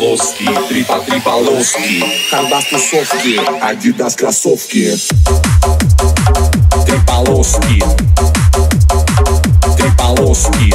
полоски, три по три полоски, хандас тусовки, адидас кроссовки. Три полоски, три полоски.